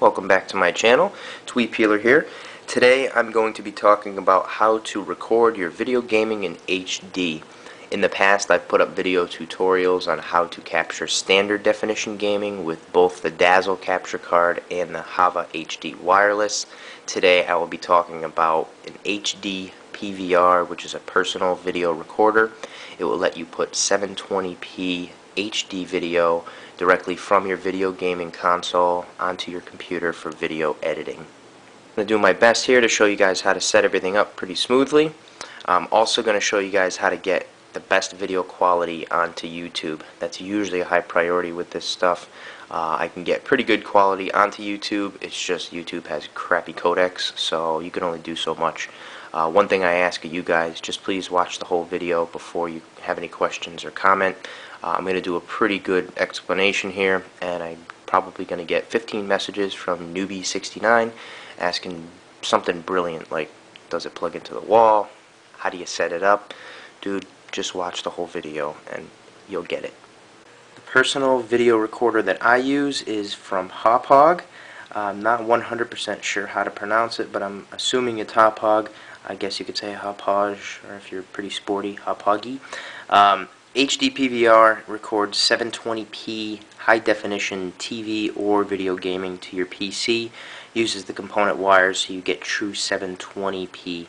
Welcome back to my channel. WePeeler here. Today I'm going to be talking about how to record your video gaming in HD. In the past I've put up video tutorials on how to capture standard definition gaming with both the Dazzle capture card and the Hava HD wireless. Today I will be talking about an HD PVR which is a personal video recorder. It will let you put 720p HD video directly from your video gaming console onto your computer for video editing. I'm going to do my best here to show you guys how to set everything up pretty smoothly. I'm also going to show you guys how to get the best video quality onto YouTube. That's usually a high priority with this stuff. Uh, I can get pretty good quality onto YouTube. It's just YouTube has crappy codecs, so you can only do so much. Uh, one thing I ask of you guys, just please watch the whole video before you have any questions or comment. Uh, I'm going to do a pretty good explanation here, and I'm probably going to get 15 messages from newbie69 asking something brilliant like, does it plug into the wall? How do you set it up? Dude, just watch the whole video and you'll get it. The personal video recorder that I use is from Hauppauge. I'm not 100% sure how to pronounce it, but I'm assuming it's Hauppauge. I guess you could say Hauppauge, or if you're pretty sporty, Hauppauge. Um, HD PVR records 720p high definition TV or video gaming to your PC. Uses the component wires so you get true 720p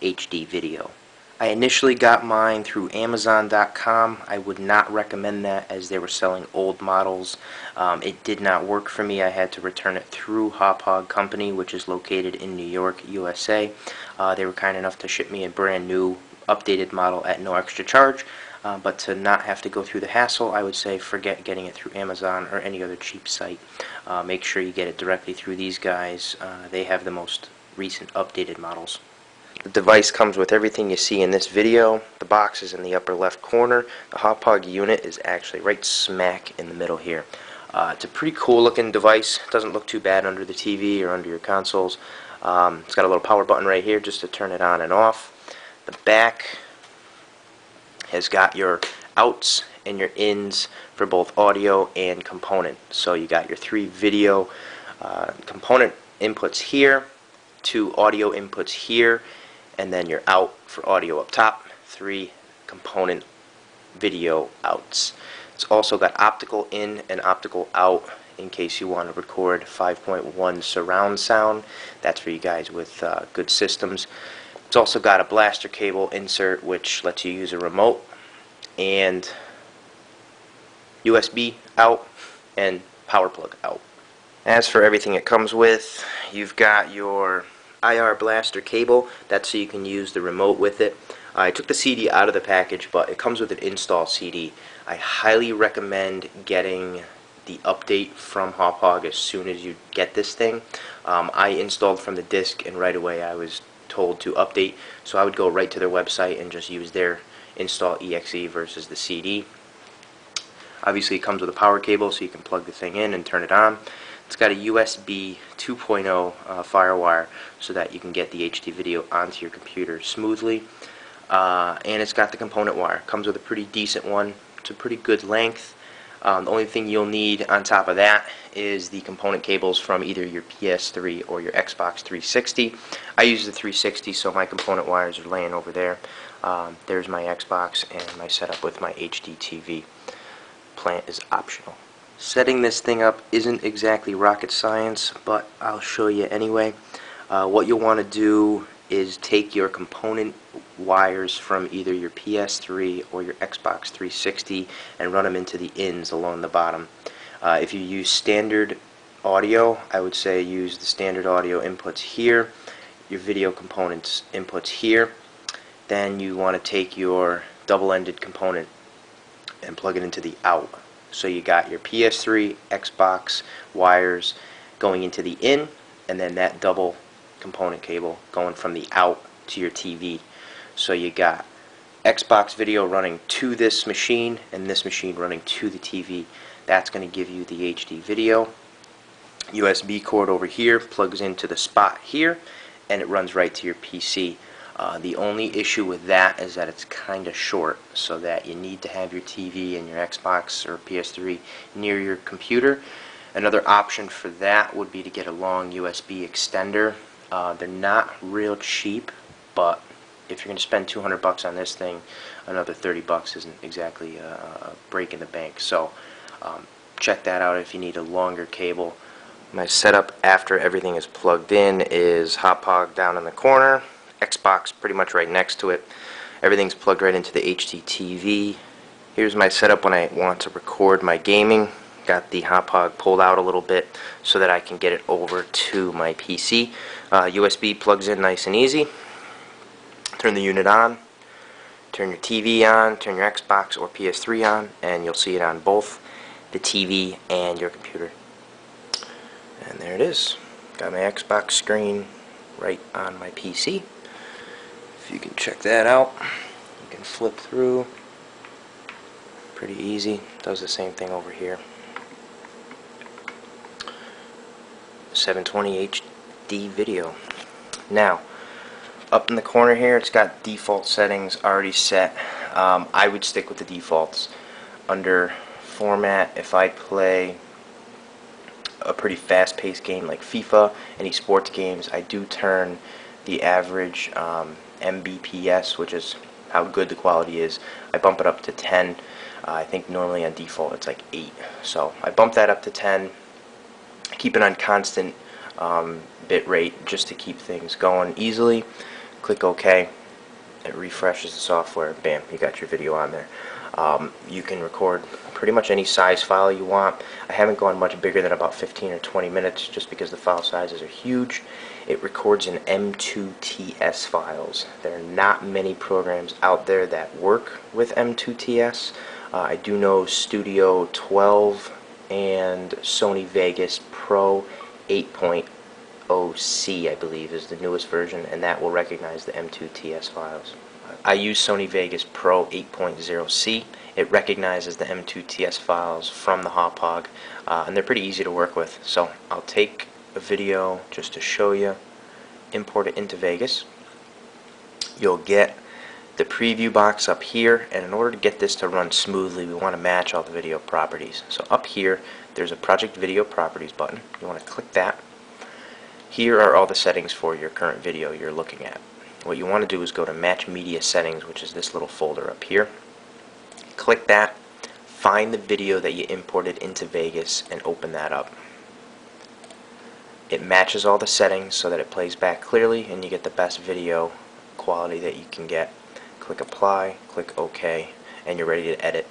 HD video. I initially got mine through Amazon.com. I would not recommend that as they were selling old models. Um, it did not work for me. I had to return it through Hauppauge Company, which is located in New York, USA. Uh, they were kind enough to ship me a brand new updated model at no extra charge. Uh, but to not have to go through the hassle, I would say forget getting it through Amazon or any other cheap site. Uh, make sure you get it directly through these guys. Uh, they have the most recent updated models. The device comes with everything you see in this video. The box is in the upper left corner. The Hauppauge unit is actually right smack in the middle here. Uh, it's a pretty cool looking device. It doesn't look too bad under the TV or under your consoles. Um, it's got a little power button right here just to turn it on and off. The back has got your outs and your ins for both audio and component. So you got your three video uh, component inputs here, two audio inputs here, and then your out for audio up top, three component video outs. It's also got optical in and optical out in case you want to record 5.1 surround sound. That's for you guys with uh, good systems. It's also got a blaster cable insert which lets you use a remote and USB out and power plug out. As for everything it comes with, you've got your IR blaster cable. That's so you can use the remote with it. I took the CD out of the package, but it comes with an install CD. I highly recommend getting the update from Hauppauge as soon as you get this thing. Um, I installed from the disk, and right away I was told to update, so I would go right to their website and just use their install EXE versus the CD. Obviously it comes with a power cable so you can plug the thing in and turn it on. It's got a USB 2.0 uh, FireWire so that you can get the HD video onto your computer smoothly. Uh, and it's got the component wire. Comes with a pretty decent one. It's a pretty good length. Um, the only thing you'll need on top of that is the component cables from either your PS3 or your Xbox 360. I use the 360 so my component wires are laying over there. Um, there's my Xbox and my setup with my HD TV. Plant is optional. Setting this thing up isn't exactly rocket science, but I'll show you anyway. Uh, what you'll want to do is take your component wires from either your PS3 or your Xbox 360 and run them into the ins along the bottom. Uh, if you use standard audio, I would say use the standard audio inputs here, your video components inputs here. Then you want to take your double-ended component and plug it into the out. So you got your PS3, Xbox wires going into the in, and then that double component cable going from the out to your TV. So you got Xbox video running to this machine and this machine running to the TV. That's going to give you the HD video. USB cord over here plugs into the spot here and it runs right to your PC. Uh, the only issue with that is that it's kind of short, so that you need to have your TV and your Xbox or PS3 near your computer. Another option for that would be to get a long USB extender. Uh, they're not real cheap, but if you're going to spend 200 bucks on this thing, another 30 bucks isn't exactly a, a break in the bank. So um, check that out if you need a longer cable. My setup after everything is plugged in is Hauppauge down in the corner, Xbox pretty much right next to it. Everything's plugged right into the HD TV. Here's my setup when I want to record my gaming. Got the Hauppauge pulled out a little bit so that I can get it over to my PC. Uh, USB plugs in nice and easy. Turn the unit on, turn your TV on, turn your Xbox or PS3 on, and you'll see it on both the TV and your computer. And there it is. Got my Xbox screen right on my PC. If you can check that out, you can flip through. Pretty easy. Does the same thing over here. 720 HD video. Now, up in the corner here, it's got default settings already set. Um, I would stick with the defaults. Under format, if I play a pretty fast-paced game like FIFA, any sports games, I do turn the average um, Mbps, which is how good the quality is. I bump it up to 10. Uh, I think normally on default it's like 8. So I bump that up to 10. Keep it on constant um, bit rate just to keep things going easily. Click OK. It refreshes the software. Bam, you got your video on there. Um, you can record pretty much any size file you want. I haven't gone much bigger than about 15 or 20 minutes just because the file sizes are huge. It records in M2TS files. There are not many programs out there that work with M2TS. Uh, I do know Studio 12 and Sony Vegas Pro 8.0C, I believe, is the newest version, and that will recognize the M2TS files. I use Sony Vegas Pro 8.0C. It recognizes the M2TS files from the Hauppauge, uh, and they're pretty easy to work with. So I'll take a video just to show you, import it into Vegas. You'll get the preview box up here, and in order to get this to run smoothly, we want to match all the video properties. So up here, there's a Project Video Properties button. You want to click that. Here are all the settings for your current video you're looking at what you want to do is go to Match Media Settings, which is this little folder up here. Click that, find the video that you imported into Vegas, and open that up. It matches all the settings so that it plays back clearly and you get the best video quality that you can get. Click Apply, click OK, and you're ready to edit.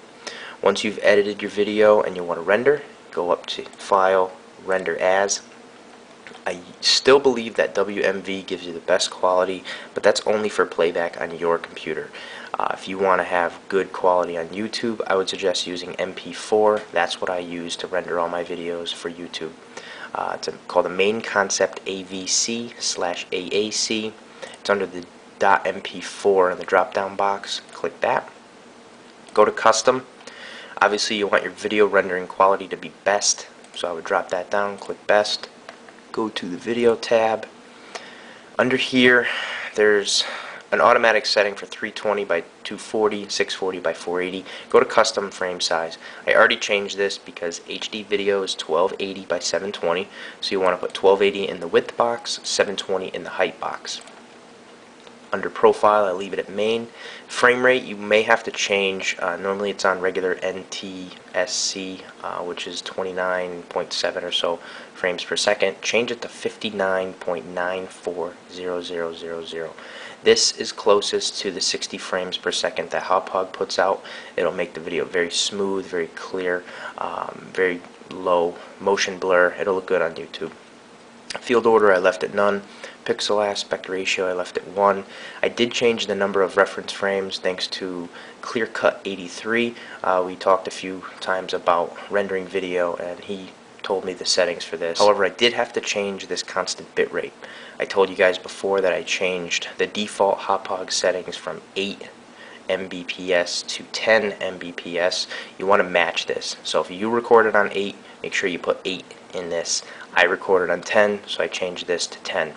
Once you've edited your video and you want to render, go up to File, Render As, I still believe that WMV gives you the best quality, but that's only for playback on your computer. Uh, if you want to have good quality on YouTube, I would suggest using MP4. That's what I use to render all my videos for YouTube. Uh, it's a, called the Main Concept AVC slash AAC. It's under the .mp4 in the drop-down box. Click that. Go to Custom. Obviously, you want your video rendering quality to be best, so I would drop that down. Click Best go to the video tab. Under here, there's an automatic setting for 320 by 240, 640 by 480. Go to custom frame size. I already changed this because HD video is 1280 by 720, so you want to put 1280 in the width box, 720 in the height box. Under profile, I leave it at main. Frame rate, you may have to change. Uh, normally it's on regular NTSC, uh, which is 29.7 or so frames per second. Change it to 59.940000. This is closest to the 60 frames per second that Hauppauge puts out. It'll make the video very smooth, very clear, um, very low motion blur. It'll look good on YouTube. Field order, I left it none. Pixel aspect ratio, I left it 1. I did change the number of reference frames thanks to ClearCut 83. Uh, we talked a few times about rendering video, and he told me the settings for this. However, I did have to change this constant bitrate. I told you guys before that I changed the default Hauppauge settings from 8 Mbps to 10 Mbps. You want to match this. So if you recorded on 8, make sure you put 8 in this. I recorded on 10, so I changed this to 10.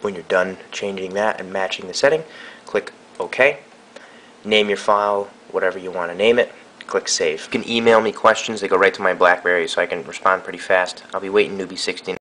When you're done changing that and matching the setting, click OK. Name your file whatever you want to name it. click Save. You can email me questions. They go right to my BlackBerry, so I can respond pretty fast. I'll be waiting, newbie69.